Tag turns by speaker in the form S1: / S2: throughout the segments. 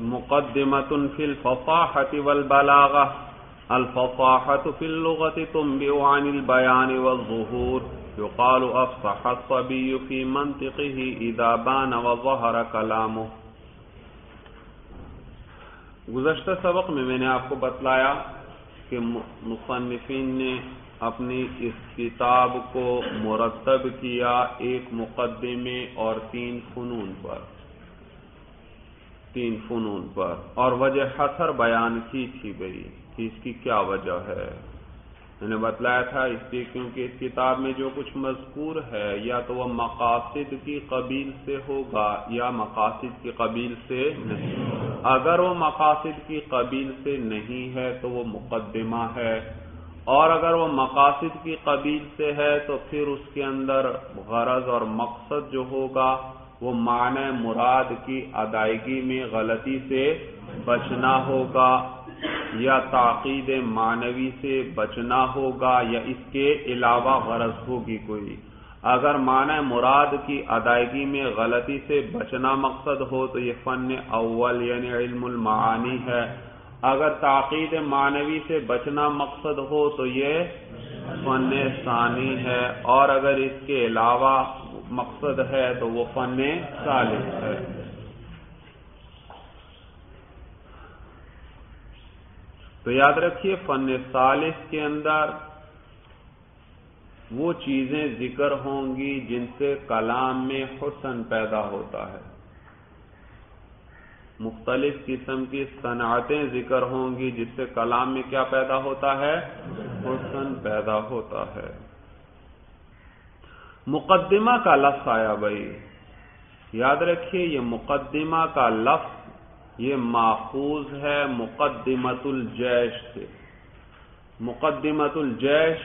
S1: مقدمة في الفصاحة والبلاغة. الفصاحة في اللغة تنبئ عن البيان والظهور. يقال أفصح الصبي في منطقه إذا بان وظهر كلامه. گزشتہ سبق میں میں نے آپ کو بتلایا کہ مصنفین نے اپنی اس کتاب کو مرتب کیا ایک مقدمے اور تین فنون پر۔ تین فنون پر۔ اور وجہ حسر بیان کی تھی گئی کہ اس کی کیا وجہ ہے۔ میں نے بتلایا تھا اس لیے کیونکہ اس کتاب میں جو کچھ مذکور ہے، یا تو وہ مقاصد کی قبیل سے ہوگا، یا مقاصد کی قبیل سے نہیں۔ اگر وہ مقاصد کی قبیل سے نہیں ہے، تو وہ مقدمہ ہے۔ اور اگر وہ مقاصد کی قبیل سے ہے، تو پھر اس کے اندر غرض اور مقصد جو ہوگا وہ معنی مراد کی ادائیگی میں غلطی سے بچنا ہوگا یا تعقید معنوی سے بچنا ہوگا یا اس کے علاوہ غرض ہوگی کوئی۔ اگر معنی مراد کی ادائیگی میں غلطی سے بچنا مقصد ہو تو یہ فن اول یعنی علم المعانی ہے۔ اگر تعقید معنوی سے بچنا مقصد ہو تو یہ فن ثانی ہے۔ اور اگر اس کے علاوہ مقصد ہے تو وہ فن ثالث ہے۔ تو یاد رکھیے، فن ثالث کے اندر وہ چیزیں ذکر ہوں گی جن سے کلام میں حسن پیدا ہوتا ہے۔ مختلف قسم کی صنعتیں ذکر ہوں گی جس سے کلام میں کیا پیدا ہوتا ہے؟ حسن پیدا ہوتا ہے۔ مقدمہ کا لفظ آیا بھائی۔ یاد رکھیے یہ مقدمہ کا لفظ یہ ماخوذ ہے مقدمت الجیش سے۔ مقدمت الجیش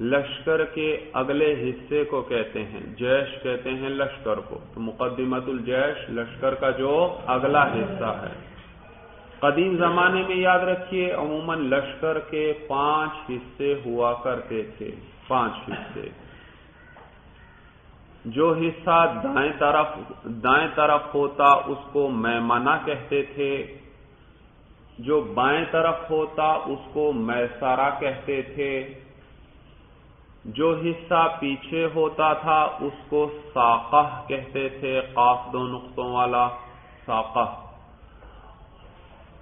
S1: لشکر کے اگلے حصے کو کہتے ہیں۔ جیش کہتے ہیں لشکر کو۔ تو مقدمت الجیش لشکر کا جو اگلا حصہ ہے۔ قدیم زمانے میں یاد رکھیے عموماً لشکر کے پانچ حصے ہوا کرتے تھے۔ پانچ حصے۔ جو حصہ دائیں طرف دائیں طرف ہوتا اس کو میمنا کہتے تھے۔ جو بائیں طرف ہوتا اس کو میسارا کہتے تھے۔ جو حصہ پیچھے ہوتا تھا اس کو ساقہ کہتے تھے۔ قاف دو نقطوں والا ساقہ۔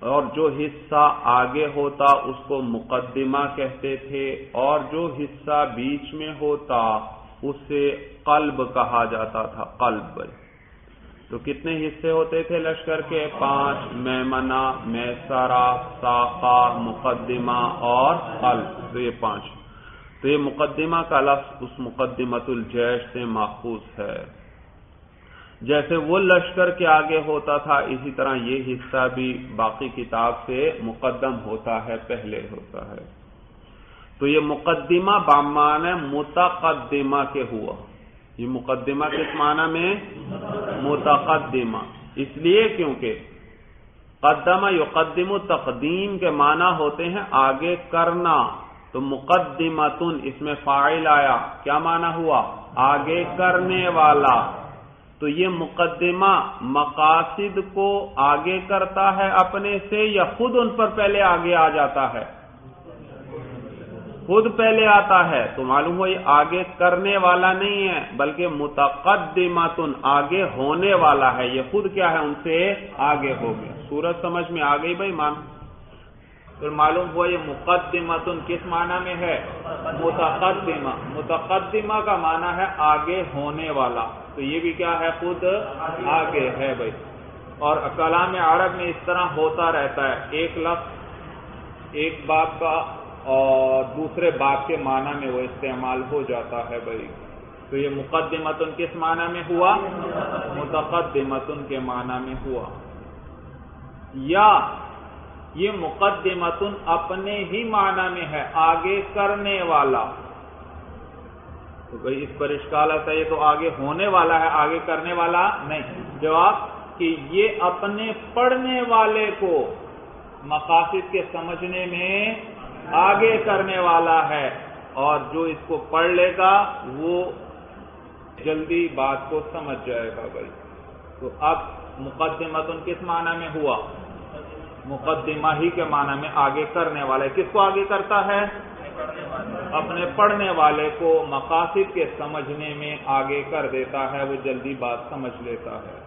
S1: اور جو حصہ آگے ہوتا اس کو مقدمہ کہتے تھے۔ اور جو حصہ بیچ میں ہوتا اسے قلب کہا جاتا تھا، قلب۔ تو کتنے حصے ہوتے تھے لشکر کے؟ پانچ میمنا میسرا ساقا مقدمہ اور قلب۔ تو یہ پانچ۔ تو یہ مقدمہ کا لفظ اس مقدمت الجیش سے ماخوذ ہے۔ جیسے وہ لشکر کے آگے ہوتا تھا، اسی طرح یہ حصہ بھی باقی کتاب سے مقدم ہوتا ہے، پہلے ہوتا ہے۔ تو یہ مقدمہ بامان متقدمہ کے ہوا۔ یہ مقدمہ کس معنی میں؟ متقدمہ۔ اس لیے کیونکہ قدمہ یقدم تقدیم کے معنی ہوتے ہیں آگے کرنا۔ تو مقدمتن اس میں فائل آیا۔ کیا معنی ہوا؟ آگے کرنے والا۔ تو یہ مقدمہ مقاصد کو آگے کرتا ہے اپنے سے یا خود ان پر پہلے آگے آ جاتا ہے؟ خود پہلے آتا ہے تو معلوم ہو یہ آگے کرنے والا نہیں ہے، بلکہ متقدماتن آگے ہونے والا ہے۔ یہ خود کیا ہے؟ ان سے آگے ہو گیا۔ سورج سمجھ میں آ گئی بھائی مان۔ پھر معلوم ہوا یہ مقدمتن کس معنی میں ہے؟ متقدمہ۔ متقدمہ کا معنی ہے آگے ہونے والا۔ تو یہ بھی کیا ہے؟ خود آگے ہے بھائی۔ اور کلام عرب میں اس طرح ہوتا رہتا ہے۔ ایک لفظ، ایک باپ کا اور دوسرے باپ کے معنی میں وہ استعمال ہو جاتا ہے بھائی۔ تو یہ مقدمتن کس معنی میں ہوا؟ متقدمتن کے معنی میں ہوا۔ یا یہ مقدمتن اپنے ہی معنی میں ہے، آگے کرنے والا۔ تو بھائی، اس پر اشکال آتا ہے، یہ تو آگے ہونے والا ہے، آگے کرنے والا نہیں۔ جواب کہ یہ اپنے پڑھنے والے کو مقاصد کے سمجھنے میں آگے کرنے والا ہے اور جو اس کو پڑھ لے گا، وہ جلدی بات کو سمجھ جائے گا بھائی۔ تو اب
S2: مقدمتن کس معنی میں ہوا؟ مقدمہ ہی کے معنی میں آگے کرنے والے۔ کس کو آگے کرتا ہے؟ اپنے پڑھنے والے کو مقاصد کے سمجھنے میں آگے کر دیتا ہے، وہ جلدی بات سمجھ لیتا ہے۔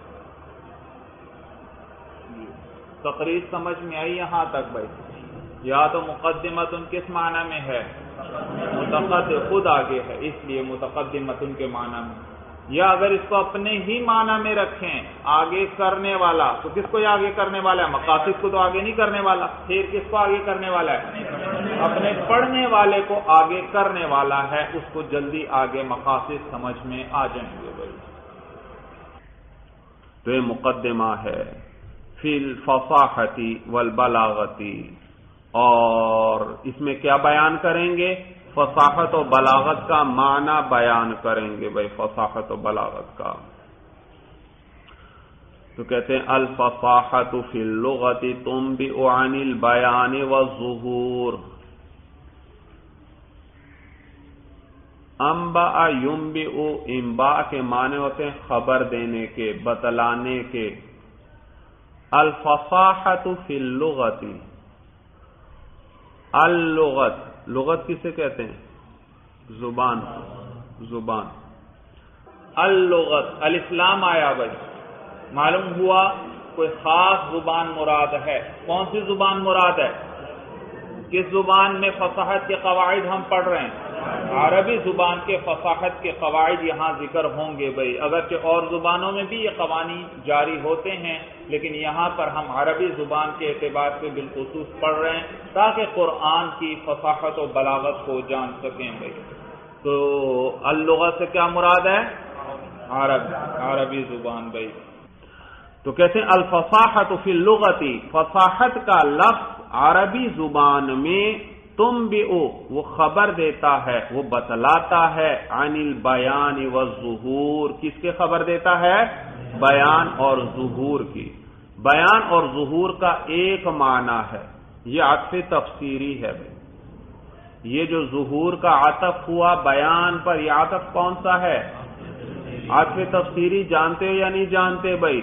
S2: تقریر سمجھ میں آئی یہاں تک بھائی؟ یا تو مقدمت ان کس معنی میں ہے؟ متقد خود آگے ہے، اس لیے متقدمت ان کے معنی میں۔ یا اگر اس کو اپنے ہی معنی میں رکھیں، آگے کرنے والا، تو کس کو یہ آگے کرنے والا ہے؟ مقاصد کو تو آگے نہیں کرنے والا، پھر کس کو آگے کرنے والا ہے؟ اپنے پڑھنے والے کو آگے کرنے والا ہے، اس کو جلدی آگے مقاصد سمجھ میں آ جائیں گے بھائی۔ تو یہ مقدمہ ہے۔ فل ففاحتی والبلاغتی۔ اور اس میں کیا بیان کریں گے؟ فصاحت و بلاغت کا معنی بیان کریں گے بھائی، فصاحت و بلاغت کا۔ تو کہتے ہیں، الفصاحت فی اللغت تم بھی عن البیان و ظہور امبا یم بھی او امبا کے معنی ہوتے ہیں خبر دینے کے، بتلانے کے۔ الفصاحت فی اللغت اللغت، لغت کسے کہتے ہیں؟ زبان زبان۔ اللغت، الاسلام آیا بھائی۔ معلوم ہوا کوئی خاص زبان مراد ہے؟ کون سی زبان مراد ہے؟ کس زبان میں فصاحت کے قواعد ہم پڑھ رہے ہیں؟ عربی زبان کے فصاحت کے قواعد یہاں ذکر ہوں گے بھائی۔ اگرچہ اور زبانوں میں بھی یہ قوانین جاری ہوتے ہیں، لیکن یہاں پر ہم عربی زبان کے اعتبار سے بالخصوص پڑھ رہے ہیں تاکہ قرآن کی فصاحت و بلاغت کو جان سکیں بھائی۔ تو اللغت سے کیا مراد ہے؟ عرب عربی زبان بھائی۔ تو کہتے ہیں، الفصاحت فی اللغتی، فصاحت کا لفظ عربی زبان میں تم بھی او وہ خبر دیتا ہے، وہ بتلاتا ہے، عن البیان و ظہور، کس کے خبر دیتا ہے؟ بیان اور ظہور کی۔ بیان اور ظہور کا ایک معنی ہے، یہ عطف تفسیری ہے۔ بھائی یہ جو ظہور کا عطف ہوا، بیان پر یہ عطف کون سا ہے؟ عطف تفسیری، جانتے ہو یا نہیں جانتے بھائی؟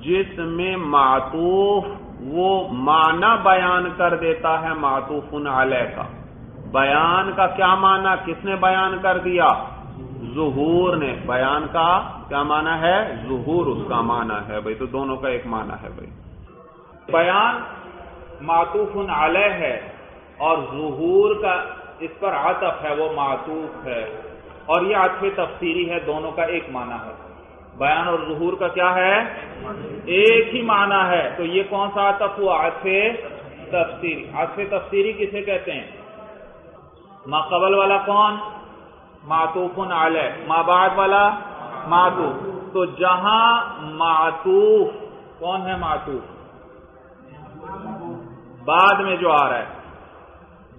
S2: جس میں معطوف وہ معنی بیان کر دیتا ہے معطوف علیہ کا بیان کا کیا معنی؟ کس نے بیان کر دیا؟ ظہور نے۔ بیان کا کیا معنی ہے؟ ظہور اس کا معنی ہے۔ بھائی تو دونوں کا ایک معنی ہے بھائی۔ بیان معطوف علیہ ہے اور ظہور کا اس پر عطف ہے، وہ معطوف ہے۔ اور یہ عطف تفسیری ہے، دونوں کا ایک معنی ہے۔ بیان اور ظہور کا کیا ہے؟ ایک ہی معنی ہے۔ تو یہ کون سا عطف ہوا عطف تفسیری؟ عطف تفسیری کسے کہتے ہیں؟ ما قبل والا کون؟ معطوف علیہ۔ ما بعد والا؟ معطوف۔ تو جہاں معطوف، کون ہے معطوف؟ بعد میں جو آ رہا ہے۔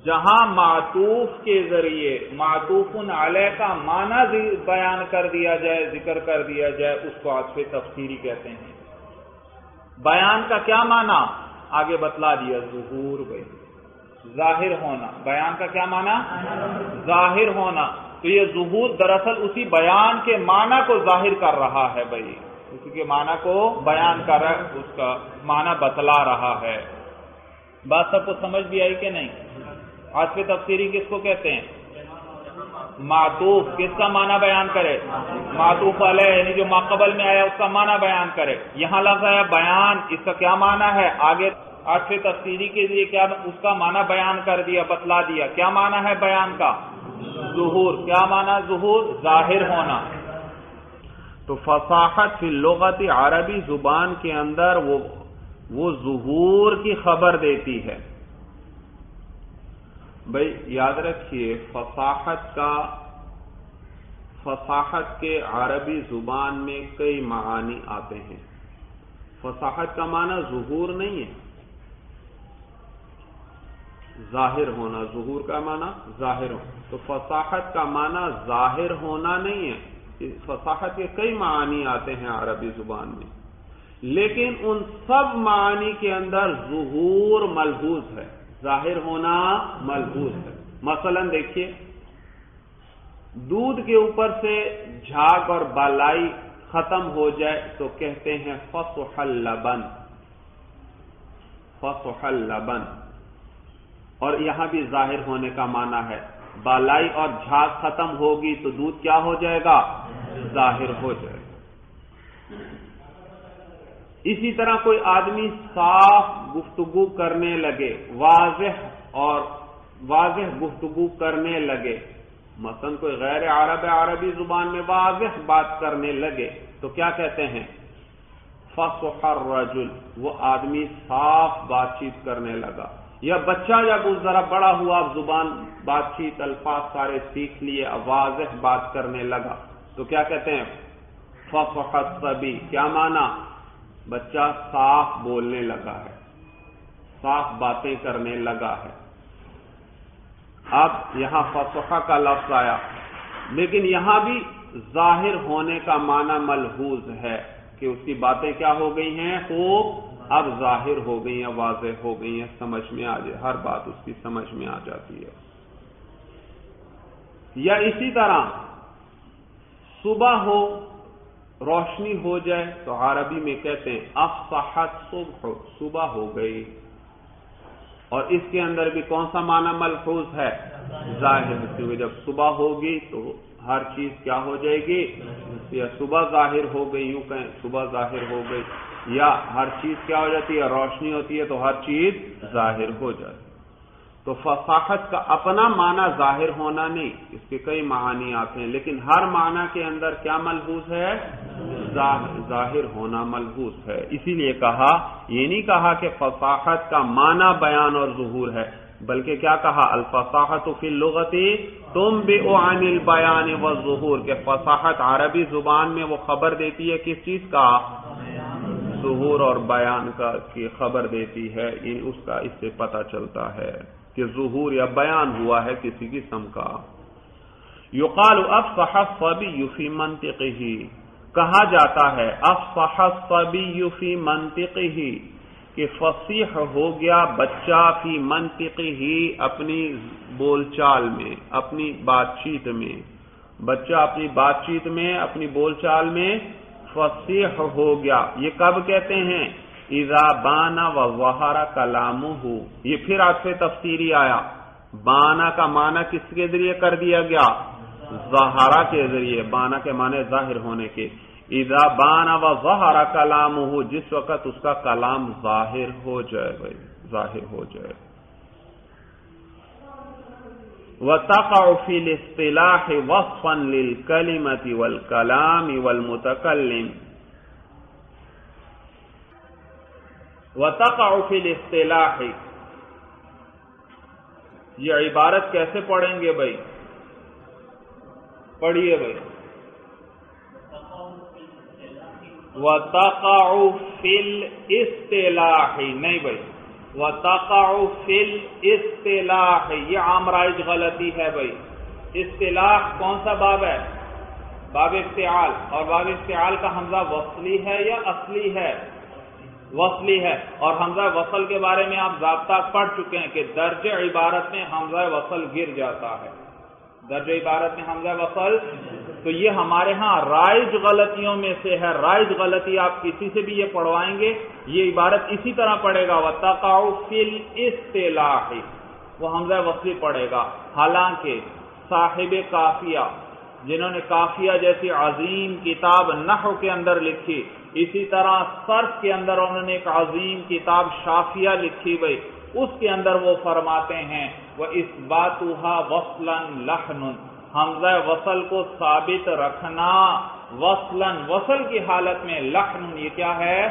S2: جہاں معطوف کے ذریعے معطوف علیہ کا معنی بیان کر دیا جائے، ذکر کر دیا جائے، اس کو آج تفسیری کہتے ہیں۔ بیان کا کیا معنی؟ آگے بتلا دیا، ظہور بھائی۔ ظاہر ہونا۔ بیان کا کیا معنی؟ ظاہر ہونا۔ تو یہ ظہور دراصل اسی بیان کے معنی کو ظاہر کر رہا ہے بھائی۔ اسی کے معنی کو بیان کر رہا ہے، اس کا معنی بتلا رہا ہے۔ بات سب کو سمجھ بھی آئی کہ نہیں؟ آج تفسیری کس کو کہتے ہیں؟ معطوف، کس کا معنی بیان کرے؟ معطوف علیہ یعنی جو ماقبل میں آیا، اس کا معنی بیان کرے۔ یہاں لفظ آیا بیان، اس کا کیا معنی ہے؟ آگے آج تفسیری کے لیے کیا اس کا معنی بیان کر دیا، بتلا دیا۔ کیا معنی ہے بیان کا؟ ظہور۔ کیا معنی ظہور؟ ظاہر ہونا۔ تو فصاحت فی لغت عربی زبان کے اندر وہ ظہور کی خبر دیتی ہے۔ بھائی یاد رکھیے، فصاحت کا، فصاحت کے عربی زبان میں کئی معانی آتے ہیں۔ فصاحت کا معنی ظہور نہیں ہے۔ ظاہر ہونا، ظہور کا معنی ظاہر ہو۔ تو فصاحت کا معنی ظاہر ہونا نہیں ہے۔ فصاحت کے کئی معانی آتے ہیں عربی زبان میں۔ لیکن ان سب معانی کے اندر ظہور ملحوظ ہے۔ ظاہر ہونا ملحوظ ہے۔ مثلا دیکھیے، دودھ کے اوپر سے جھاگ اور بالائی
S1: ختم ہو جائے تو کہتے ہیں فصح اللبن فصح اللبن اور یہاں بھی ظاہر ہونے کا معنی ہے۔ بالائی اور جھاگ ختم ہوگی تو دودھ کیا ہو جائے گا؟ ظاہر ہو جائے گا۔ اسی طرح کوئی آدمی صاف گفتگو کرنے لگے، واضح اور واضح گفتگو کرنے لگے، مثلا کوئی غیر عرب، عربی زبان میں واضح بات کرنے لگے، تو کیا کہتے ہیں؟ فصح الرجل، وہ آدمی صاف بات چیت کرنے لگا۔ یا بچہ جب اس ذرا بڑا ہوا زبان، بات چیت، الفاظ سارے سیکھ لیے واضح بات کرنے لگا۔ تو کیا کہتے ہیں؟ فصح الصبی کیا مانا؟ بچہ صاف بولنے لگا ہے۔ صاف باتیں کرنے لگا ہے۔ اب یہاں فصحہ کا لفظ آیا۔ لیکن یہاں بھی ظاہر ہونے کا معنی ملحوظ ہے کہ اس کی باتیں کیا ہو گئی ہیں؟ خوب اب ظاہر ہو گئی ہیں، واضح ہو گئی ہیں، سمجھ میں آ جائے ہر بات اس کی سمجھ میں آ جاتی ہے۔ یا اسی طرح صبح ہو روشنی ہو جائے تو عربی میں کہتے ہیں، افصحت صبح صبح ہو گئی۔ اور اس کے اندر بھی کون سا معنی ملحوظ ہے؟ ظاہر۔ کیونکہ جب صبح ہوگی تو ہر چیز کیا ہو جائے گی؟ یا صبح ظاہر ہو گئی، یوں کہیں صبح ظاہر ہو گئی۔ یا ہر چیز کیا ہو جاتی ہے؟ روشنی ہوتی ہے تو ہر چیز ظاہر ہو جاتی تو فصاحت کا اپنا معنی ظاہر ہونا نہیں، اس کے کئی معانی آتے ہیں، لیکن ہر معنی کے اندر کیا ملحوظ ہے؟ ظاہر ہونا ملحوظ ہے۔ اسی لیے کہا، یہ نہیں کہا کہ فصاحت کا معنی بیان اور ظہور ہے، بلکہ کیا کہا؟ الفصاحت فی اللغتی تم بھی عن البیان و ظہور، کہ فصاحت عربی زبان میں وہ خبر دیتی ہے کس چیز کا؟ ظہور اور بیان کا کی خبر دیتی ہے اس کا اس سے پتہ چلتا ہے۔ کہ ظہور یا بیان ہوا ہے کسی قسم کا۔ یقال اب صحف فبی یوفی کہا جاتا ہے اب صحف فبی یوفی کہ فصیح ہو گیا بچہ فی منطق ہی اپنی بول چال میں، اپنی بات چیت میں۔ بچہ اپنی بات چیت میں، اپنی بول چال میں فصیح ہو گیا۔ یہ کب کہتے ہیں؟ اذا بانا و وہارا کلام یہ پھر آج سے تفسیری آیا۔ بانا کا معنی کس کے ذریعے کر دیا گیا؟ زہارا کے ذریعے بانا کے معنی ظاہر ہونے کے۔ اذا بانا و زہارا کلام جس وقت اس کا کلام ظاہر ہو جائے بھائی ظاہر ہو جائے۔ وتقع في الاصطلاح وصفا للكلمة والكلام والمتكلم۔ وتقع في الاصطلاح۔ یہ عبارت کیسے پڑھیں گے بھائی؟ پڑھیے بھائی۔ وتقع في الاصطلاح۔ نہیں بھائی۔ وتقع في الاصطلاح۔ یہ عام رائج غلطی ہے بھائی۔ اصطلاح کون سا باب ہے؟ باب افتعال۔ اور باب افتعال کا حمزہ وصلی ہے یا اصلی ہے؟ وصلی ہے۔ اور حمزہ وصل کے بارے میں آپ ضابطہ پڑھ چکے ہیں کہ درج عبارت میں حمزہ وصل گر جاتا ہے۔ درج عبارت میں حمزہ وصل، تو یہ ہمارے ہاں رائج غلطیوں میں سے ہے۔ رائج غلطی آپ کسی سے بھی یہ پڑھوائیں گے، یہ عبارت اسی طرح پڑھے گا۔ فل اصطلاح وہ حمزہ وصلی پڑھے گا۔ حالانکہ صاحب کافیہ، جنہوں نے کافیہ جیسی عظیم کتاب نحو کے اندر لکھی اسی طرح صرف کے اندر انہوں نے ایک عظیم کتاب شافیہ لکھی گئی اس کے اندر وہ فرماتے ہیں وہ اس بات لہن حمزہ وصل کو ثابت رکھنا وصلن وصل کی حالت میں لحن یہ کیا ہے؟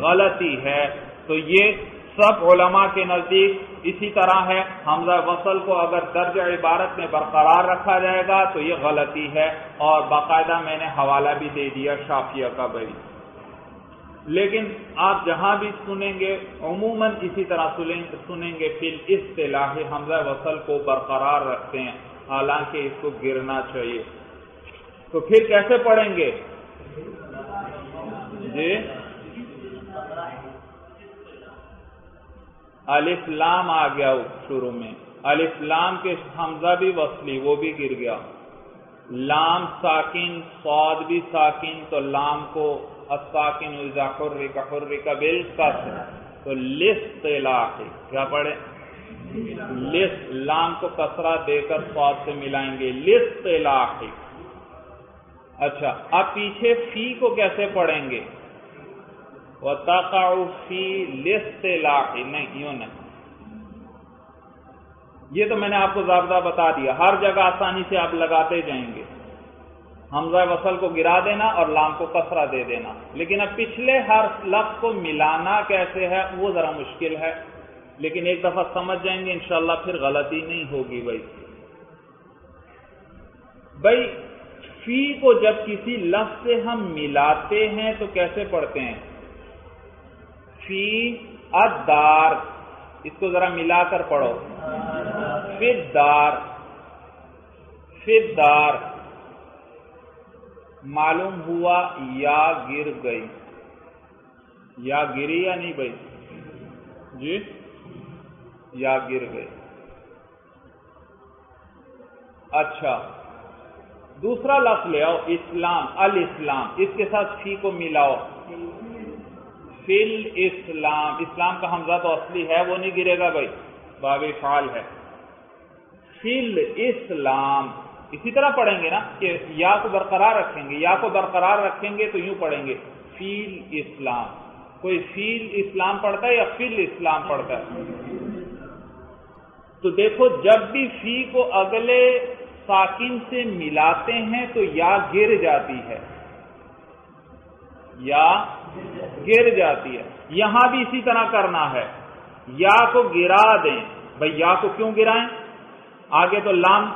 S1: غلطی ہے۔ تو یہ سب علماء کے نزدیک اسی طرح ہے۔ حمزہ وصل کو اگر درج عبارت میں برقرار رکھا جائے گا تو یہ غلطی ہے۔ اور باقاعدہ میں نے حوالہ بھی دے دیا شافیہ کا بھائی۔ لیکن آپ جہاں بھی سنیں گے، عموماً اسی طرح سنیں گے، پھر اصطلاح حمزہ وصل کو برقرار رکھتے ہیں۔ حالانکہ اس کو گرنا چاہیے۔ تو پھر کیسے پڑھیں گے؟ جی۔ لام آ گیا شروع میں۔ لام کے حمزہ بھی وصلی، وہ بھی گر گیا۔
S2: لام ساکن سعود بھی ساکن، تو لام کو الساکن اذا حرک حرک بالکسر تو لست لاحق کیا پڑھے لست لام کو کسرہ دے کر سعود سے ملائیں گے. لست لاحق اچھا اب پیچھے فی کو کیسے پڑھیں گے؟ وَتَقَعُ فِي لِسْتِ لَاحِ نہیں، یوں نہیں. یہ تو میں نے آپ کو ضابطہ بتا دیا، ہر جگہ آسانی سے آپ لگاتے جائیں گے. حمزہ وصل کو گرا دینا اور لام کو کسرہ دے دینا۔ لیکن اب پچھلے ہر لفظ کو ملانا کیسے ہے، وہ ذرا مشکل ہے۔ لیکن ایک دفعہ سمجھ جائیں گے، انشاءاللہ پھر غلطی نہیں ہوگی بھائی۔ بھائی، فی کو جب کسی لفظ سے ہم ملاتے ہیں تو کیسے پڑھتے ہیں؟ فی ادار اس کو ذرا ملا کر پڑھو۔ فدار فدار معلوم ہوا یا گر گئی۔ یا گری یا نہیں بھائی؟ جی؟ یا گر گئی۔ اچھا۔ دوسرا لفظ لے آؤ اسلام الاسلام۔ اس کے ساتھ فی کو ملاؤ۔ فل اسلام۔ اسلام کا حمزہ تو اصلی ہے وہ نہیں گرے گا بھائی۔ باب فعال ہے۔ فل اسلام۔ اسی طرح پڑھیں گے نا کہ یا کو برقرار رکھیں گے، یا کو برقرار رکھیں گے تو یوں پڑھیں گے، فیل اسلام۔ کوئی فیل اسلام پڑھتا ہے یا فل اسلام پڑھتا ہے؟ تو دیکھو، جب بھی فی کو اگلے ساکن سے ملاتے ہیں تو یا گر جاتی ہے، یا گر جاتی ہے۔ یہاں بھی اسی طرح کرنا ہے۔ یا کو گرا دیں۔ بھائی یا کو کیوں گرائیں؟ آگے تو لام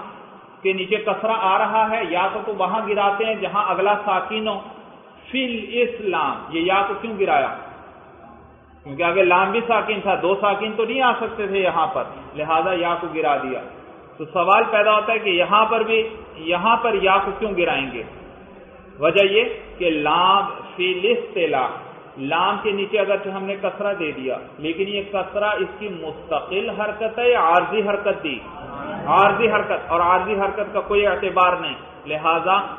S2: کے نیچے کسرا آ رہا ہے، یا تو تو وہاں گراتے ہیں جہاں اگلا ساکین ہو۔ فل اسلام یہ یا کو کیوں گرایا؟ کیونکہ آگے لام بھی ساکین تھا، دو ساکین تو نہیں آ سکتے تھے یہاں پر، لہذا یا کو گرا دیا۔ تو سوال پیدا ہوتا ہے کہ یہاں پر بھی، یہاں پر یا کو کیوں گرائیں گے؟ وجہ یہ کہ لام فیلستلا لام کے نیچے اگر ہم نے کسرہ دے دیا، لیکن یہ کسرہ اس کی مستقل حرکت ہے یا عارضی حرکت دی؟ عارضی حرکت، اور عارضی حرکت کا کوئی اعتبار نہیں۔ لہذا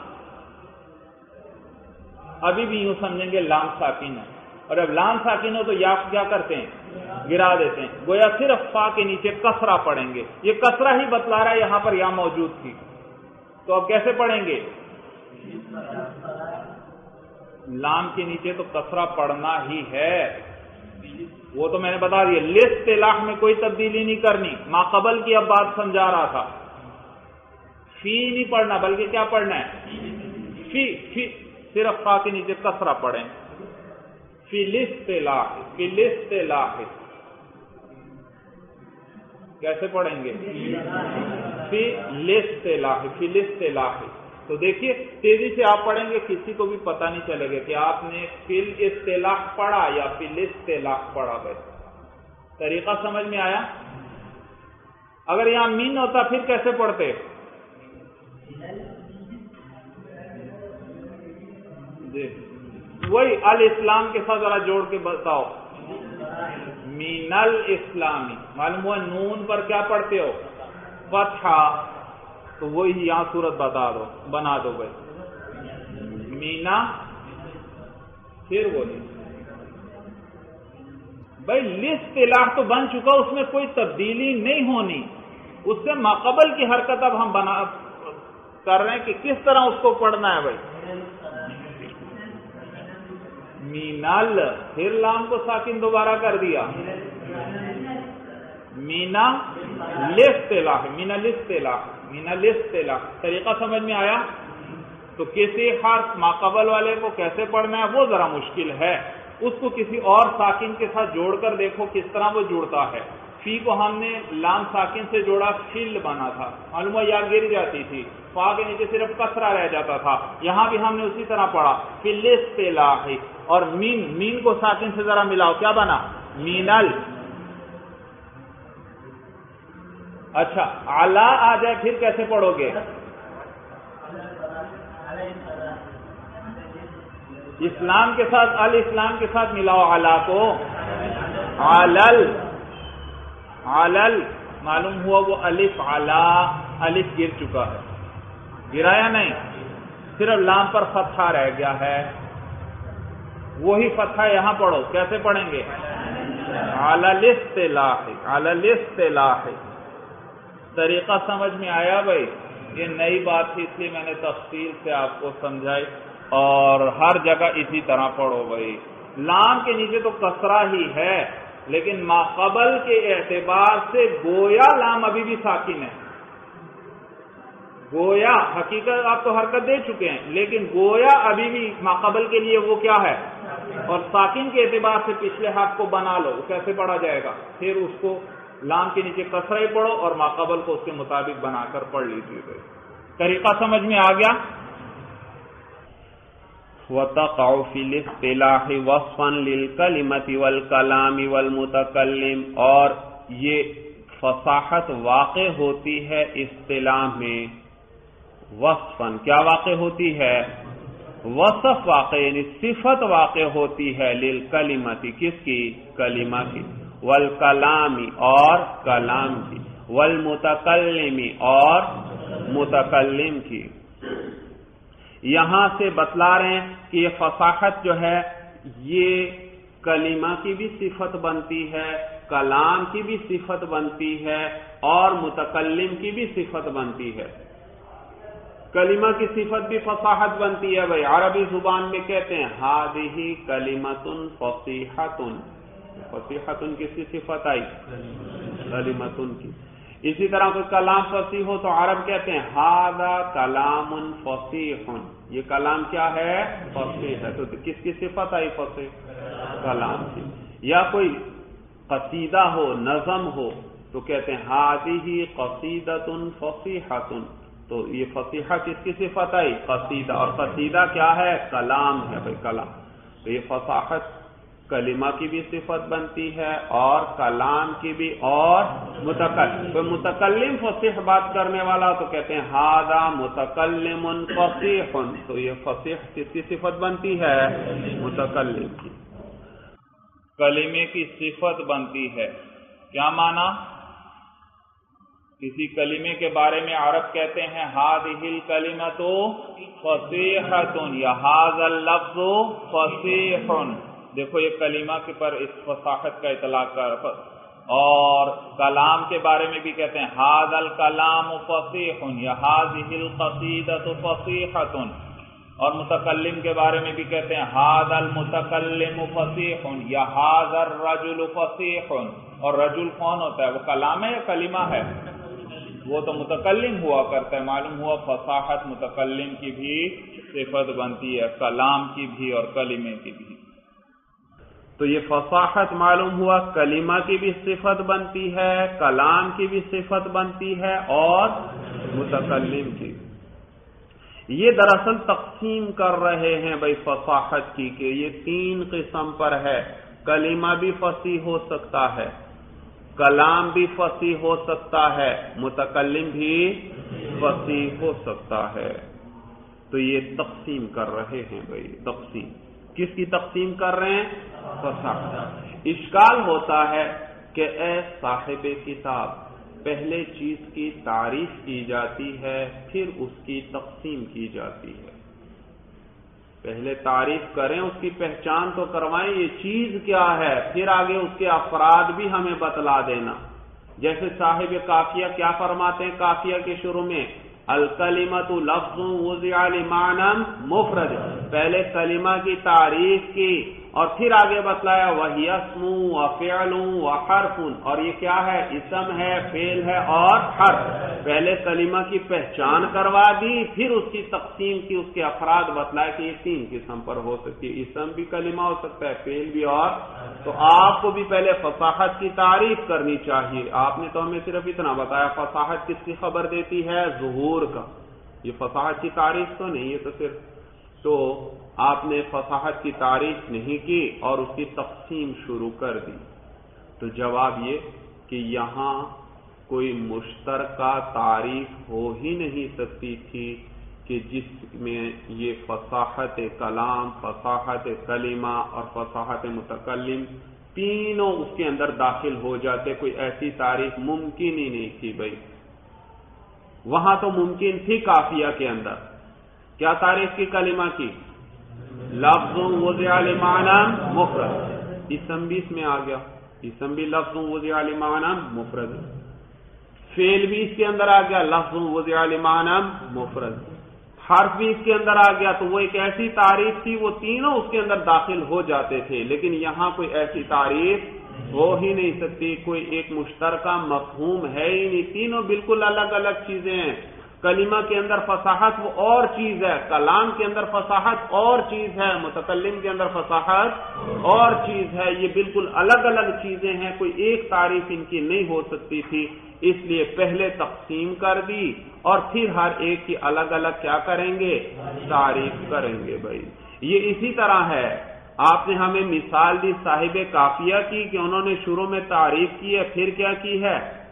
S2: ابھی بھی یوں سمجھیں گے لام ساکن ہے۔ اور اب لام ساکن ہو تو یا کیا کرتے ہیں؟ گرا دیتے ہیں۔ گویا صرف فا کے نیچے کسرہ پڑھیں گے۔ یہ کسرہ ہی بتلا رہا ہے یہاں پر یا موجود تھی۔ تو اب کیسے پڑھیں گے؟ لام کے نیچے تو کسرہ پڑھنا ہی ہے۔ وہ تو میں نے بتا دیا لسٹ لاکھ میں کوئی تبدیلی نہیں کرنی۔ ما قبل کی اب بات سمجھا رہا تھا۔ فی نہیں پڑھنا، بلکہ کیا پڑھنا ہے؟ فی فی، صرف فا کے نیچے کسرہ پڑھیں۔ فی لسٹ لاکھ، فی لسٹ لاکھ۔ کیسے پڑھیں گے؟ فی لسٹ لاکھ، فی لسٹ لاکھ۔ تو دیکھیے، تیزی سے آپ پڑھیں گے، کسی کو بھی پتہ نہیں چلے گا کہ آپ نے فل اصطلاح پڑھا یا فل اصطلاح پڑھا بھائی۔ طریقہ سمجھ میں آیا؟ اگر یہاں مین ہوتا، پھر کیسے پڑھتے؟ جی۔ وہی الاسلام کے ساتھ ذرا جوڑ کے بتاؤ۔ مین الاسلامی معلوم ہوا نون پر کیا پڑھتے ہو؟ فتحہ۔ تو وہی یہاں صورت بتا دو، بنا دو بھائی۔ مینا، پھر بولی بھائی لسٹ علاق تو بن چکا، اس میں کوئی تبدیلی نہیں ہونی۔ اس سے ماقبل کی حرکت اب ہم بنا، کر رہے ہیں کہ کس طرح اس کو پڑھنا ہے بھائی۔ مینال، پھر لام کو ساکن دوبارہ کر دیا۔ مینا، لسٹ علاق مینا لسٹ علاق طریقہ سمجھ میں آیا؟ تو کسی حرف ماقبل والے کو کیسے پڑھنا ہے؟ وہ ذرا مشکل ہے۔ اس کو کسی اور ساکن کے ساتھ جوڑ کر دیکھو کس طرح وہ جڑتا ہے۔ فی کو ہم نے لام ساکن سے جوڑا، فل بنا تھا۔ معلوم یا گر جاتی تھی۔ فا کے نیچے صرف کسرا رہ جاتا تھا۔ یہاں بھی ہم نے اسی طرح پڑھا۔ فلس اور مین مین کو ساکن سے ذرا ملاؤ۔ کیا بنا؟ مینل۔ اچھا آلہ آ جائے، پھر کیسے پڑھو گے؟ اسلام کے ساتھ ال اسلام کے ساتھ ملاؤ آلہ کو۔ آلل آلل معلوم ہوا وہ الف آلہ الف گر چکا ہے۔
S1: گرایا نہیں، صرف لام پر فتحہ رہ گیا ہے۔ وہی فتحہ یہاں پڑھو، کیسے پڑھیں گے؟ طریقہ سمجھ میں آیا بھائی؟ یہ نئی بات تھی، اس لیے میں نے تفصیل سے آپ کو سمجھائی۔ اور ہر جگہ اسی طرح پڑھو بھائی۔ لام کے نیچے تو کسرا ہی ہے، لیکن ماقبل کے اعتبار سے گویا لام ابھی بھی ساکن ہے۔ گویا حقیقت آپ تو حرکت دے چکے ہیں، لیکن گویا ابھی بھی ماقبل کے لیے وہ کیا ہے؟ اور ساکن کے اعتبار سے پچھلے ہاتھ کو بنا لو کیسے پڑھا جائے گا؟ پھر اس کو لام کے نیچے کسرے پڑھو اور ماقبل کو اس کے مطابق بنا کر پڑھ لیجیے طریقہ سمجھ میں آ گیا؟ وتقع في الاصطلاح وصفا للكلمة والكلام والمتكلم۔ اور یہ فصاحت واقع ہوتی ہے اصطلاح میں۔ وصفا، کیا واقع ہوتی ہے؟ وصف واقع یعنی صفت واقع ہوتی ہے للکلمتی کس کی؟ کلمہ کی۔ والکلامی اور کلام کی، والمتکلمی اور متکلم کی۔ یہاں سے بتلا رہے ہیں کہ یہ فصاحت جو ہے، یہ کلمہ کی بھی صفت بنتی ہے، کلام کی بھی صفت بنتی ہے، اور متکلم کی بھی صفت بنتی ہے۔ کلمہ کی صفت بھی فصاحت بنتی ہے۔ بھائی عربی زبان میں کہتے ہیں ہادی کلیمتن فصیحتن۔ فصیحتن کس کی صفت آئی۔ کلیمتن کی۔ اسی طرح کوئی کلام فصیح ہو تو عرب کہتے ہیں ہادا کلام فصیح۔ یہ کلام کیا ہے؟ فصیح ہے۔ تو کس کی صفت آئی فصیح؟ کلام کی۔ یا کوئی قصیدہ ہو، نظم ہو، تو کہتے ہیں ہادی ہی قصیدت فصیحتن تو یہ فصیحہ کس کی صفت آئی؟ قصیدہ۔ اور قصیدہ کیا ہے؟ کلام ہے بھائی، کلام۔ تو یہ فصاحت کلمہ کی بھی صفت بنتی ہے اور کلام کی بھی اور متکلم متکلم فصیح بات کرنے والا تو کہتے ہیں ہادا متکلم فصیح۔ تو یہ فصیح کس کی صفت بنتی ہے؟ متکلم کی۔ کلمے کی صفت بنتی ہے۔ کیا مانا؟ کسی کلمے کے بارے میں عرب کہتے ہیں ہاد ہل کلیما تو فصیح یا ہاض الفظ فصیح۔ دیکھو یہ کلمہ کے پر اس فصاحت کا اطلاع کر اور کلام کے بارے میں بھی کہتے ہیں ہاد الکلام فصیح یا ہاد ہل قصیدت اور متکلم کے بارے میں بھی کہتے ہیں ہاد المتکلم فصیح یا ہاد الرجل فصیح. اور رجل کون ہوتا ہے؟ وہ کلام ہے یا کلمہ ہے؟ وہ تو متکلم ہوا کرتا ہے، معلوم ہوا فصاحت متکلم کی بھی صفت بنتی ہے، کلام کی بھی اور کلمے کی بھی۔ تو یہ فصاحت معلوم ہوا، کلمہ کی بھی صفت بنتی ہے، کلام کی بھی صفت بنتی ہے اور متکلم کی۔ یہ دراصل تقسیم کر رہے ہیں بھائی فصاحت کی کہ یہ تین قسم پر ہے۔ کلمہ بھی فصیح ہو سکتا ہے، کلام بھی فصیح ہو سکتا ہے، متکلم بھی فصیح ہو سکتا ہے۔ تو یہ تقسیم کر رہے ہیں بھائی، تقسیم۔ کس کی تقسیم کر رہے ہیں؟ اشکال ہوتا ہے کہ اے صاحب کتاب، پہلے چیز کی تعریف کی جاتی ہے، پھر اس کی تقسیم کی جاتی ہے. پہلے تعریف کریں، اس کی پہچان تو کروائیں، یہ چیز کیا ہے؟ پھر آگے اس کے افراد بھی ہمیں بتلا دینا. جیسے صاحب کافیہ کیا فرماتے ہیں؟ کافیہ کے شروع میں الکلیمت لفظ وضع مفرد۔ پہلے کلمہ کی تعریف کی۔ اور پھر آگے بتلایا وہی اسم و فعل و اور یہ کیا ہے؟ اسم ہے فیل ہے اور حرف۔ پہلے کلمہ کی پہچان کروا دی، پھر اس کی تقسیم کی، اس کے افراد بتلایا کہ یہ تین قسم پر ہو سکتی ہے۔ اسم بھی کلمہ ہو سکتا ہے فیل بھی اور۔ تو آپ کو بھی پہلے فصاحت کی تعریف کرنی چاہیے۔ آپ نے تو ہمیں صرف اتنا بتایا، فصاحت کس کی خبر دیتی ہے؟ ظہور کا۔ یہ فصاحت کی تعریف تو نہیں ہے تو صرف۔ تو آپ نے فصاحت کی تعریف نہیں کی اور اس کی تقسیم شروع کر دی۔ تو جواب یہ کہ یہاں کوئی مشترکہ تعریف ہو ہی نہیں سکتی تھی کہ جس میں یہ فصاحت کلام، فصاحت کلمہ اور فصاحت متکلم تینوں اس کے اندر داخل ہو جاتے، کوئی ایسی تعریف ممکن ہی نہیں تھی بھائی۔ وہاں تو ممکن تھی کافیہ کے اندر۔ کیا تعریف کی کلمہ کی؟ لفظ وضع لمعنی مفرد اسم بھی اس میں آ گیا۔ اسم بھی لفظ وضع لمعنی مفرد فیل بھی اس کے اندر آ گیا لفظ وضع لمعنی مفرد حرف بھی اس کے اندر آ گیا، تو وہ ایک ایسی تعریف تھی، وہ تینوں اس کے اندر داخل ہو جاتے تھے، لیکن یہاں کوئی ایسی تعریف ہو ہی نہیں سکتی، کوئی ایک مشترکہ مفہوم ہے ہی نہیں۔ تینوں بالکل الگ الگ چیزیں ہیں۔ کلمہ کے اندر فصاحت وہ اور چیز ہے، کلام کے اندر فصاحت اور چیز ہے، متکلم کے اندر فصاحت اور چیز ہے۔ یہ بالکل الگ الگ چیزیں ہیں، کوئی ایک تعریف ان کی نہیں ہو سکتی تھی۔ اس لیے پہلے تقسیم کر دی اور پھر ہر ایک کی الگ الگ کیا کریں گے؟ تعریف کریں گے بھائی۔ یہ اسی طرح ہے۔ آپ نے ہمیں مثال دی صاحب کافیہ کی کہ انہوں نے شروع میں تعریف کی ہے، پھر کیا کی ہے؟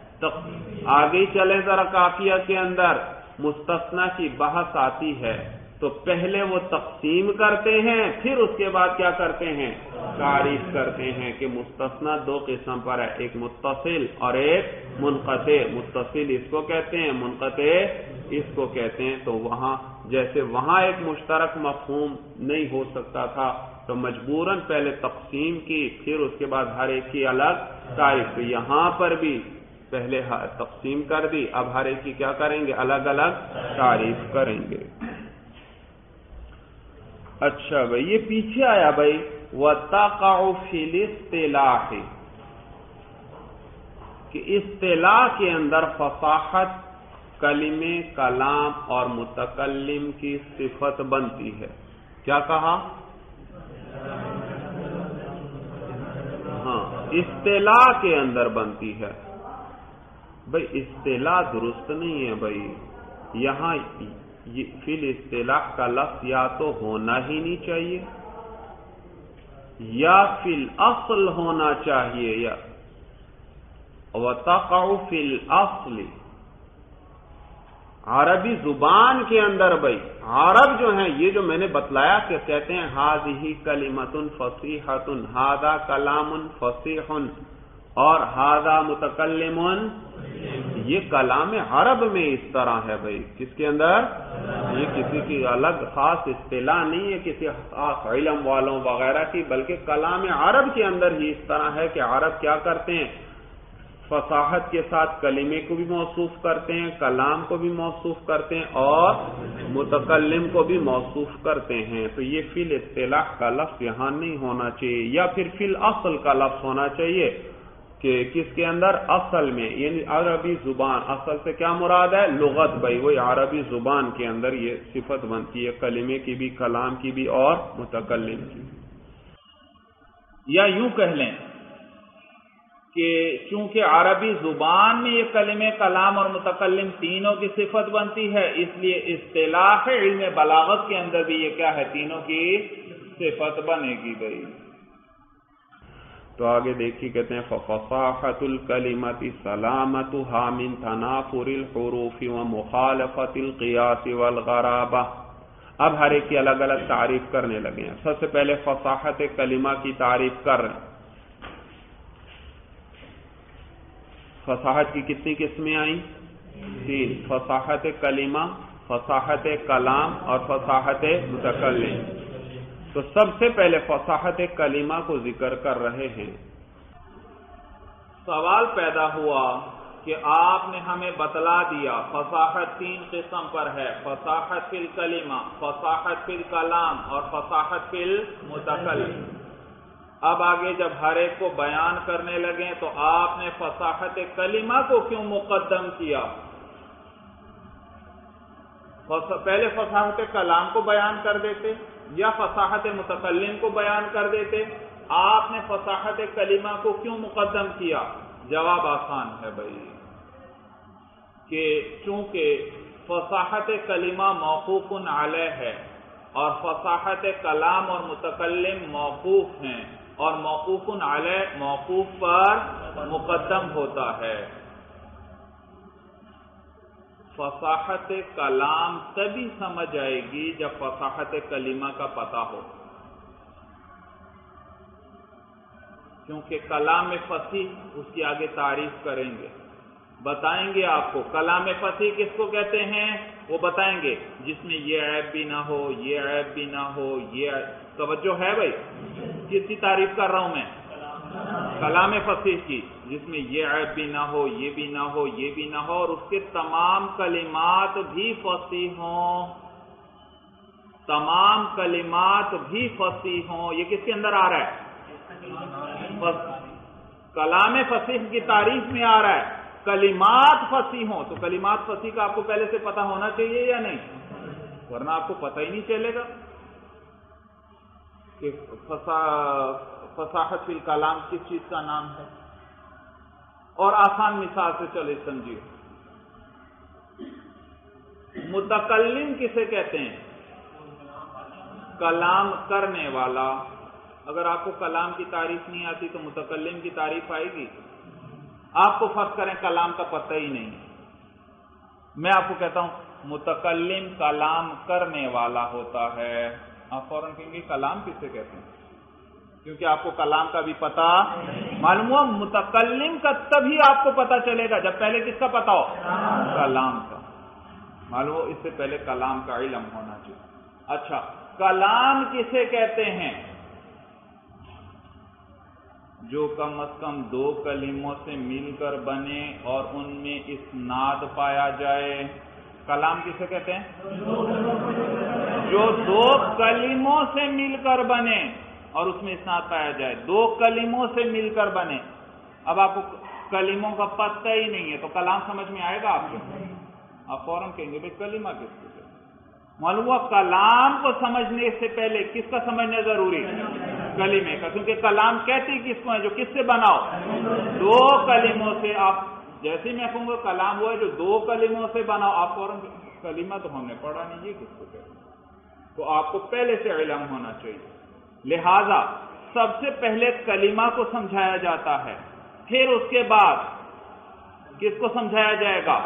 S1: آگے چلے ذرا کافیہ کے اندر۔ مستثنا کی بحث آتی ہے، تو پہلے وہ تقسیم کرتے ہیں، پھر اس کے بعد کیا کرتے ہیں؟ تعریف کرتے ہیں کہ مستثنا دو قسم پر ہے، ایک متصل اور ایک منقطع۔ متصل اس کو کہتے ہیں، منقطع اس کو کہتے ہیں۔ تو وہاں، جیسے وہاں ایک مشترک مفہوم نہیں ہو سکتا تھا، تو مجبوراً پہلے تقسیم کی، پھر اس کے بعد ہر ایک کی الگ تعریف۔ یہاں پر بھی پہلے تقسیم کر دی، اب ہر ایک کی کیا کریں گے؟ الگ الگ تعریف کریں گے۔ اچھا بھائی، یہ پیچھے آیا بھائی۔ وہ اصطلاح کہ اصطلاح کے اندر فصاحت، کلم کلام اور متکلم کی صفت بنتی ہے۔ کیا کہا؟ ہاں اصطلاح کے اندر بنتی ہے۔ بھائی اصطلاح درست نہیں ہے بھائی۔ یہاں فی اصطلاح کا لفظ یا تو ہونا ہی نہیں چاہیے، یا فی الاصل ہونا چاہیے، یا وتقع فی الاصل عربی زبان کے اندر بھائی، عرب جو ہیں، یہ جو میں نے بتلایا کہ کہتے ہیں ہاد ہی کلیمت فصیحت ہادا کلام فصیح اور ہادا متکلم یہ کلام عرب میں اس طرح ہے بھائی۔ کس کے اندر؟ یہ کسی کی الگ خاص اصطلاح نہیں ہے، کسی خاص علم والوں وغیرہ کی، بلکہ کلام عرب کے اندر ہی اس طرح ہے کہ عرب کیا کرتے ہیں؟ فصاحت کے ساتھ کلمے کو بھی موصوف کرتے ہیں، کلام کو بھی موصوف کرتے ہیں اور متکلم کو بھی موصوف کرتے ہیں۔ تو یہ فی الاصطلاح کا لفظ یہاں نہیں ہونا چاہیے، یا پھر فی الاصل کا لفظ ہونا چاہیے۔ کہ کس کے اندر؟ اصل میں یعنی عربی زبان. اصل سے کیا مراد ہے؟ لغت بھائی، وہی عربی زبان کے اندر یہ صفت بنتی ہے، کلمے کی بھی، کلام کی بھی، اور متکلم کی
S2: یا یوں کہہ لیں کہ چونکہ عربی زبان میں یہ کلم کلام اور متکلم تینوں کی صفت بنتی ہے، اس لیے اصطلاح علم بلاغت کے اندر بھی یہ کیا ہے؟ تینوں کی صفت بنے گی بھائی.
S1: تو آگے دیکھیے کہتے ہیں فصاحت الکلیمت سلامت من تنافر الحروف و مخالفت القیاس والغرابہ اب ہر ایک کی الگ الگ تعریف کرنے لگے ہیں۔ سب سے پہلے فصاحت کلمہ کی تعریف کر رہے ہیں۔ فصاحت کی کتنی قسمیں آئیں؟ تین۔ فصاحت کلمہ فصاحت کلام اور فصاحت متکلم۔ تو سب سے پہلے فصاحت کلیمہ کو ذکر کر رہے ہیں۔
S2: سوال پیدا ہوا کہ آپ نے ہمیں بتلا دیا فصاحت تین قسم پر ہے، فصاحت فی الکلیمہ فصاحت فی الکلام اور فصاحت فی المتکلم۔ اب آگے جب ہر ایک کو بیان کرنے لگے تو آپ نے فصاحت کلیمہ کو کیوں مقدم کیا؟ پہلے فصاحت کلام کو بیان کر دیتے۔ یا فصاحت متکلم کو بیان کر دیتے، آپ نے فصاحت کلمہ کو کیوں مقدم کیا؟ جواب آسان ہے بھائی، کہ چونکہ فصاحت کلمہ موقوف علیہ ہے اور فصاحت کلام اور متکلم موقوف ہیں اور موقوف علیہ موقوف پر مقدم ہوتا ہے۔ فصاحت کلام تبھی سمجھ آئے گی جب فصاحت کلمہ کا پتہ ہو۔ کیونکہ کلام فصیح اس کی آگے تعریف کریں گے۔ بتائیں گے آپ کو کلام فصیح کس کو کہتے ہیں؟ وہ بتائیں گے جس میں یہ عیب بھی نہ ہو، یہ عیب بھی نہ ہو، یہ توجہ ہے بھائی؟ کس کی تعریف کر رہا ہوں میں؟ کلام فصیح کی، جس میں یہ عیب بھی نہ ہو، یہ بھی نہ ہو، یہ بھی نہ ہو، اور اس کے تمام کلمات بھی فصیح ہوں۔ تمام کلمات بھی فصیح ہوں۔ یہ کس کے اندر آ رہا ہے؟ کلام فصیح کی تعریف میں آ رہا ہے۔ کلمات فصیح ہوں۔ تو کلمات فصیح کا آپ کو پہلے سے پتا ہونا چاہیے یا نہیں؟ ورنہ آپ کو پتہ ہی نہیں چلے گا کہ فصاحت فی الکلام کس چیز کا نام ہے؟ اور آسان مثال سے چلے سمجھیے۔ متکلم کسے کہتے ہیں؟ کلام کرنے والا۔ اگر آپ کو کلام کی تعریف نہیں آتی تو متکلم کی تعریف آئے گی۔ آپ کو فرض کریں کلام کا پتہ ہی نہیں۔ میں آپ کو کہتا ہوں، متکلم کلام کرنے والا ہوتا ہے۔ آپ فوراً کہیں گے، کلام کس سے کہتے ہیں؟ کیونکہ آپ کو کلام کا بھی پتا معلوم ہوا، متکلم کا تبھی آپ کو پتا چلے گا، جب پہلے کس کا پتا ہو؟ کلام کا۔ معلوم ہو، اس سے پہلے کلام کا علم ہونا چاہیے۔ اچھا کلام کسے کہتے ہیں؟ جو کم از کم دو کلموں سے مل کر بنے اور ان میں اسناد پایا جائے۔ کلام کسے کہتے ہیں؟ جو دو کلموں سے مل کر بنے۔ اور اس میں اسناد پایا جائے۔ دو کلموں سے مل کر بنے۔ اب آپ کو کلموں کا پتہ ہی نہیں ہے تو کلام سمجھ میں آئے گا آپ کو؟ آپ فوراً کہیں گے بھائی کلمہ کس کو معلوم ہوا کلام کو سمجھنے سے پہلے کس کا سمجھنا ضروری ہے؟ کلیمے کا، کیونکہ کلام کہتے کس کو ہے، جو کس سے بناؤ دو کلموں سے آپ، جیسے میں کہوں گا کلام وہ ہے جو دو کلموں سے بناؤ آپ فوراً کلیمہ تو ہم نے پڑھا نہیں، یہ کس کو کہتے تو آپ کو پہلے سے علم ہونا چاہیے۔ لہذا سب سے پہلے کلیمہ کو سمجھایا جاتا ہے، پھر اس کے بعد کس کو سمجھایا جائے گا؟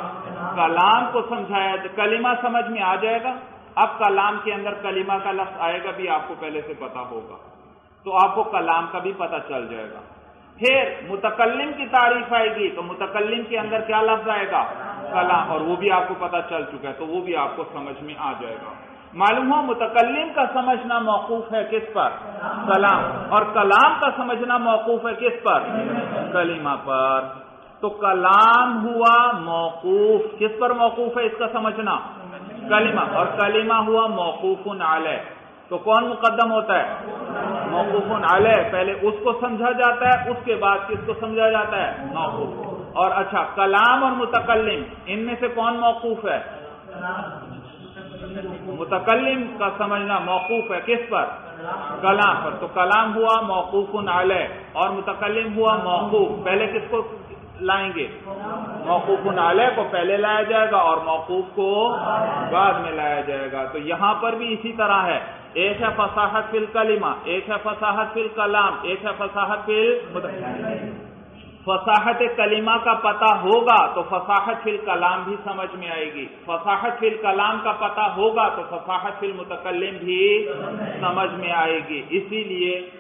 S2: کلام کو سمجھایا کلمہ سمجھ میں آ جائے گا۔ اب کلام کے اندر کلمہ کا لفظ آئے گا بھی آپ کو پہلے سے پتا ہوگا۔ تو آپ کو کلام کا بھی پتا چل جائے گا۔ پھر متکلم کی تعریف آئے گی، تو متکلم کے اندر کیا لفظ آئے گا؟ کلام۔ اور وہ بھی آپ کو پتا چل چکا ہے، تو وہ بھی آپ کو سمجھ میں آ جائے گا۔ معلوم ہو، متکلم کا سمجھنا موقوف ہے کس پر؟ کلام. اور کلام کا سمجھنا موقوف ہے کس پر؟ کلمہ پر. تو کلام ہوا موقوف. کس پر موقوف ہے اس کا سمجھنا؟ کلمہ. اور کلمہ ہوا موقوف علیہ. تو کون مقدم ہوتا ہے؟ موقوف علیہ. پہلے اس کو سمجھا جاتا ہے، اس کے بعد کس کو سمجھا جاتا ہے؟ موقوف. اور اچھا کلام اور متکلم، ان میں سے کون موقوف ہے؟ متکلم کا سمجھنا موقوف ہے کس پر؟ کلام پر۔ تو کلام ہوا موقوف علیہ اور متکلم ہوا موقوف۔ پہلے کس کو لائیں گے؟ موقوف علیہ کو پہلے لایا جائے گا اور موقوف کو بعد میں لایا جائے گا۔ تو یہاں پر بھی اسی طرح ہے۔ ایک ہے فصاحت فی الکلمہ، ایک ہے فصاحت فی الکلام، ایک ہے فصاحت فی فصاحت کلمہ کا پتہ ہوگا تو فصاحت فی الکلام بھی سمجھ میں آئے گی۔ فصاحت فی الکلام کا پتہ ہوگا تو فصاحت فی المتکلم بھی سمجھ میں آئے گی۔ اسی لیے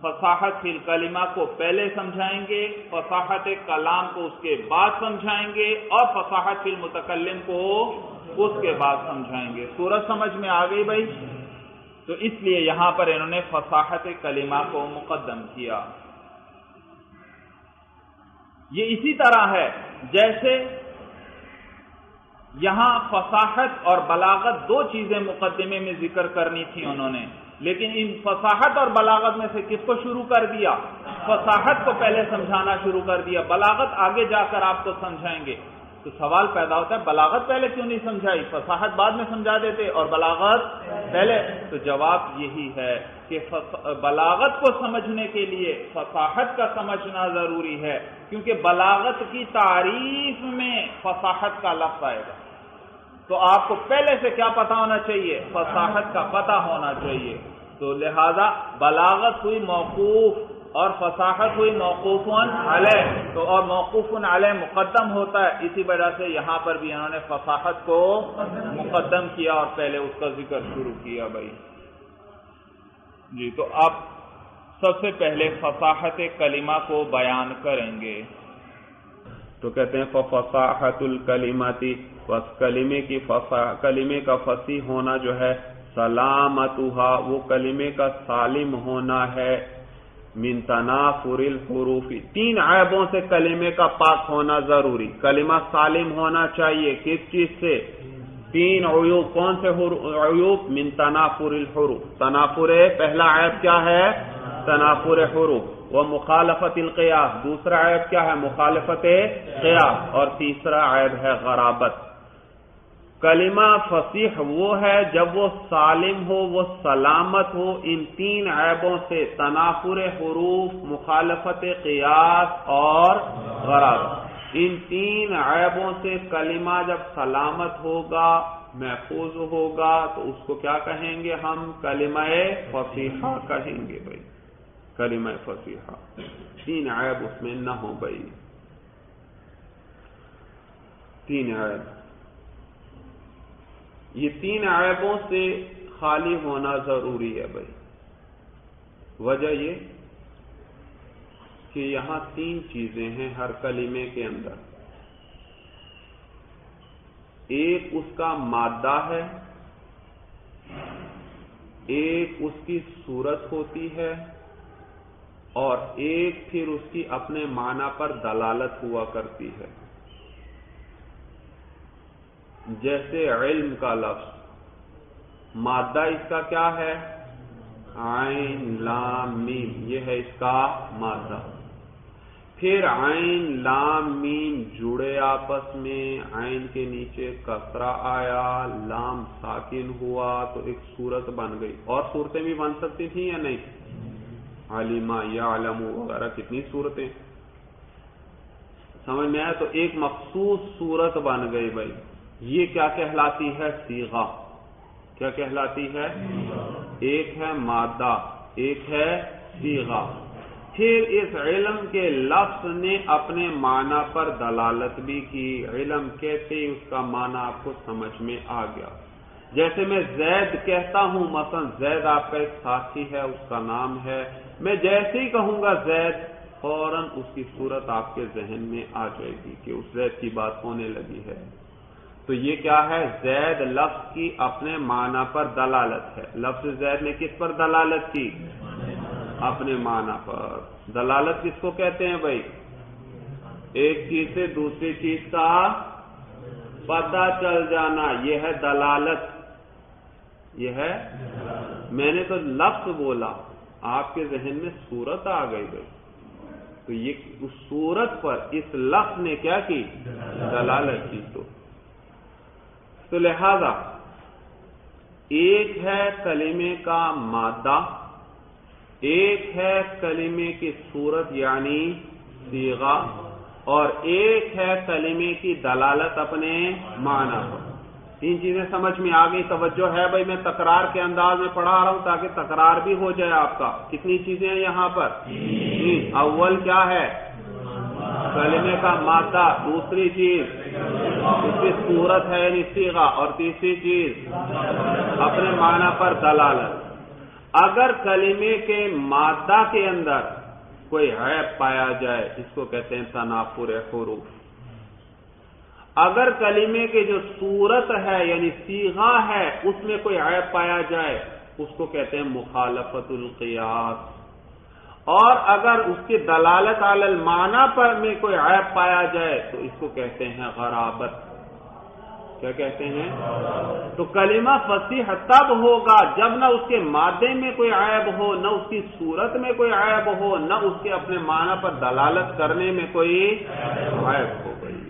S2: فصاحت فی الکلمہ کو پہلے سمجھائیں گے، فصاحت کلام کو اس کے بعد سمجھائیں گے اور فصاحت فی المتکلم کو اس کے بعد سمجھائیں گے۔ سورج سمجھ میں آ گئی بھائی۔ تو اس لیے یہاں پر انہوں نے فصاحت کلمہ کو مقدم کیا۔ یہ اسی طرح ہے جیسے یہاں فصاحت اور بلاغت دو چیزیں مقدمے میں ذکر کرنی تھی انہوں نے، لیکن ان فصاحت اور بلاغت میں سے کس کو شروع کر دیا؟ فصاحت کو پہلے سمجھانا شروع کر دیا۔ بلاغت آگے جا کر آپ کو سمجھائیں گے۔ تو سوال پیدا ہوتا ہے، بلاغت پہلے کیوں نہیں سمجھائی؟ فصاحت بعد میں سمجھا دیتے اور بلاغت پہلے۔ تو جواب یہی ہے کہ بلاغت کو سمجھنے کے لیے فصاحت کا سمجھنا ضروری ہے، کیونکہ بلاغت کی تعریف میں فصاحت کا لفظ آئے گا۔ تو آپ کو پہلے سے کیا پتا ہونا چاہیے؟ فصاحت کا پتا ہونا چاہیے۔ تو لہذا بلاغت ہوئی موقوف۔ اور فصاحت ہوئی موقوف علیہ۔ تو اور موقوف علیہ مقدم ہوتا ہے۔ اسی وجہ سے یہاں پر بھی انہوں نے فصاحت کو مقدم کیا اور پہلے اس کا ذکر شروع کیا بھائی۔ جی تو آپ سب سے پہلے فصاحت کلمہ کو بیان کریں گے۔
S1: تو کہتے ہیں فصاحت الکلیماتی بس کلمے کی کلمے کا فصیح ہونا جو ہے سلامت وہ کلمے کا سالم ہونا ہے۔ من تنافر الحروف. تین عیبوں سے کلمے کا پاک ہونا ضروری. کلمہ سالم ہونا چاہیے. کس چیز سے؟ تین عیوب. کون سے عیوب؟ من تنافر الحروف. تنافر پہلا عیب کیا ہے؟ تنافر حروف. وہ مخالفت القیاس. دوسرا عیب کیا ہے؟ مخالفت قیاس. اور تیسرا عیب ہے غرابت. کلمہ فصیح وہ ہے جب وہ سالم ہو، وہ سلامت ہو، ان تین عیبوں سے تنافر حروف، مخالفت قیاس اور غرض۔ ان تین عیبوں سے کلمہ جب سلامت ہوگا، محفوظ ہوگا، تو اس کو کیا کہیں گے ہم؟ کلمہ فصیحہ کہیں گے بھائی۔ کلمہ فصیحہ۔ تین عیب اس میں نہ ہو بھائی۔ تین عیب۔ یہ تین عیبوں سے خالی ہونا ضروری ہے بھائی۔ وجہ یہ کہ یہاں تین چیزیں ہیں ہر کلمے کے اندر۔ ایک اس کا مادہ ہے، ایک اس کی صورت ہوتی ہے، اور ایک پھر اس کی اپنے معنی پر دلالت ہوا کرتی ہے۔ جیسے علم کا لفظ۔ مادہ اس کا کیا ہے؟ آئین لام، میم، یہ ہے اس کا مادہ۔ پھر آئین لام، میم جڑے آپس میں آئین کے نیچے کسرا آیا، لام ساکن ہوا، تو ایک صورت بن گئی۔ اور صورتیں بھی بن سکتی تھیں یا نہیں؟ علیمہ یا علم وغیرہ کتنی صورتیں۔ سمجھ میں آیا؟ تو ایک مخصوص صورت بن گئی بھائی۔ یہ کیا کہلاتی ہے؟ سیغا کیا کہلاتی ہے؟ ایک ہے مادہ، ایک ہے سیغا پھر اس علم کے لفظ نے اپنے معنی پر دلالت بھی کی۔ علم کہتے ہی اس کا معنی آپ کو سمجھ میں آ گیا؟ جیسے میں زید کہتا ہوں، مثلا زید آپ کا ایک ساتھی ہے، اس کا نام ہے۔ میں جیسے ہی کہوں گا زید، فوراً اس کی صورت آپ کے ذہن میں آ جائے گی کہ اس زید کی بات ہونے لگی ہے۔ تو یہ کیا ہے؟ زید لفظ کی اپنے معنی پر دلالت ہے۔ لفظ زید نے کس پر دلالت کی؟ اپنے معنی پر۔ دلالت کس کو کہتے ہیں بھائی؟ ایک چیز سے دوسری چیز کا پتا چل جانا۔ یہ ہے دلالت۔ یہ ہے میں نے تو لفظ بولا۔ آپ کے ذہن میں صورت آ گئی بھائی۔ تو یہ اس صورت پر اس لفظ نے کیا کی؟ دلالت کی۔ تو تو لہذا ایک ہے کلمے کا مادہ ایک ہے کلمے کی صورت یعنی سیغا اور ایک ہے کلمے کی دلالت اپنے معنی تین چیزیں سمجھ میں آ گئی توجہ ہے بھائی میں تکرار کے انداز میں پڑھا رہا ہوں تاکہ تکرار بھی ہو جائے آپ کا۔ کتنی چیزیں ہیں یہاں پر؟ اول کیا ہے؟ کلمے کا مادہ۔ دوسری چیز اس کی صورت ہے یعنی سیغا اور تیسری چیز اپنے معنی پر دلالت۔ اگر کلمے کے مادہ کے اندر کوئی عیب پایا جائے، اس کو کہتے ہیں تنافر حروف۔ اگر کلمے کے جو صورت ہے یعنی سیغا ہے، اس میں کوئی عیب پایا جائے، اس کو کہتے ہیں مخالفت القیاس۔ اور اگر اس کی دلالت علی المعنی پر میں کوئی عیب پایا جائے تو اس کو کہتے ہیں غرابت۔ کیا کہتے ہیں؟ تو کلمہ فصیح تب ہوگا جب نہ اس کے مادے میں کوئی عیب ہو، نہ اس کی صورت میں کوئی عیب ہو، نہ اس کے اپنے معنی پر دلالت کرنے میں کوئی عیب ہو گئی۔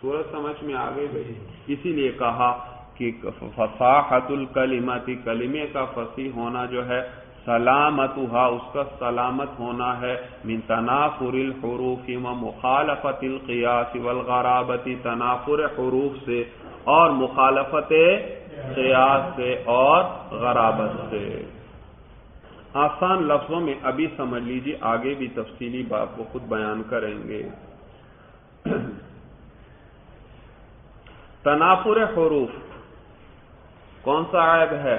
S1: صورت سمجھ میں آ گئی اسی لیے کہا کہ فصاحت الکلیمتی کلمے کا فصیح ہونا جو ہے سلامت اس کا سلامت ہونا ہے، من تنافر الحروف و مخالفت القیاس والغرابت، تنافر حروف سے اور مخالفت قیاس سے اور غرابت سے۔ آسان لفظوں میں ابھی سمجھ لیجیے آگے بھی تفصیلی بات کو خود بیان کریں گے۔ تنافر حروف، کون سا عیب ہے؟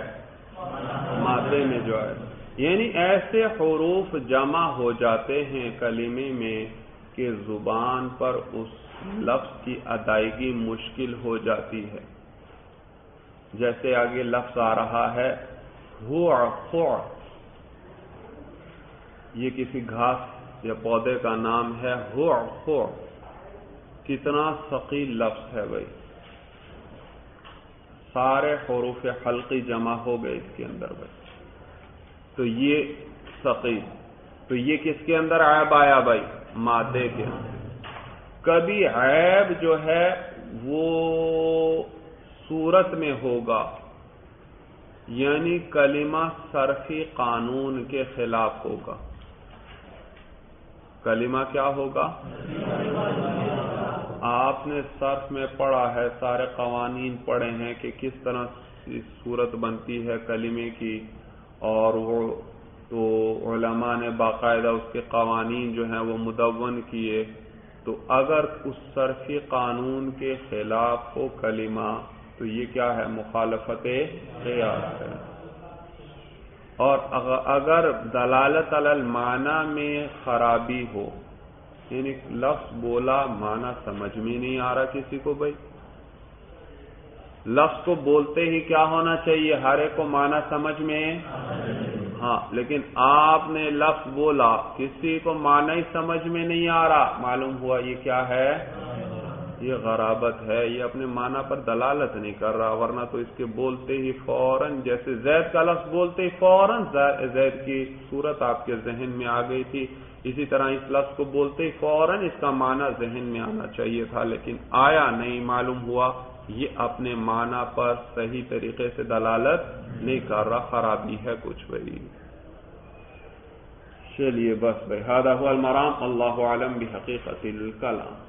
S1: مادے میں جو عیب یعنی ایسے حروف جمع ہو جاتے ہیں کلمے میں کہ زبان پر اس لفظ کی ادائیگی مشکل ہو جاتی ہے۔ جیسے آگے لفظ آ رہا ہے یہ کسی گھاس یا پودے کا نام ہے ہو کتنا ثقیل لفظ ہے بھائی۔ سارے حروف حلقی جمع ہو گئے اس کے اندر بھائی۔ تو یہ ثقیل، تو یہ کس کے اندر عیب آیا بھائی؟ مادے کے اندر۔ کبھی عیب جو ہے وہ صورت میں ہوگا یعنی کلمہ صرفی قانون کے خلاف ہوگا۔ کلمہ کیا ہوگا؟ آپ نے صرف میں پڑھا ہے، سارے قوانین پڑھے ہیں کہ کس طرح صورت بنتی ہے کلمے کی۔ اور وہ تو علماء نے باقاعدہ اس کے قوانین جو ہیں وہ مدون کیے۔ تو اگر اس صرفی قانون کے خلاف ہو کلمہ، تو یہ کیا ہے؟ مخالفت قیاس ہے۔ اور اگر دلالت المعنی میں خرابی ہو یعنی لفظ بولا معنی سمجھ میں نہیں آ رہا کسی کو بھائی۔ لفظ کو بولتے ہی کیا ہونا چاہیے؟ ہر ایک کو معنی سمجھ میں؟ ہاں لیکن آپ نے لفظ بولا، کسی کو معنی سمجھ میں نہیں آ رہا۔ معلوم ہوا یہ کیا ہے؟ یہ غرابت ہے، یہ اپنے معنی پر دلالت نہیں کر رہا، ورنہ تو اس کے بولتے ہی فوراً، جیسے زید کا لفظ بولتے ہی فوراً زید کی صورت آپ کے ذہن میں آ گئی تھی۔ اسی طرح اس لفظ کو بولتے ہی فوراً اس کا معنی ذہن میں آنا چاہیے تھا، لیکن آیا نہیں، معلوم ہوا۔ یہ اپنے معنی پر صحیح طریقے سے دلالت نہیں کر رہا، خرابی ہے کچھ بھائی چلیے بس بھائی المرام، اللہ عالم بھی الکلام۔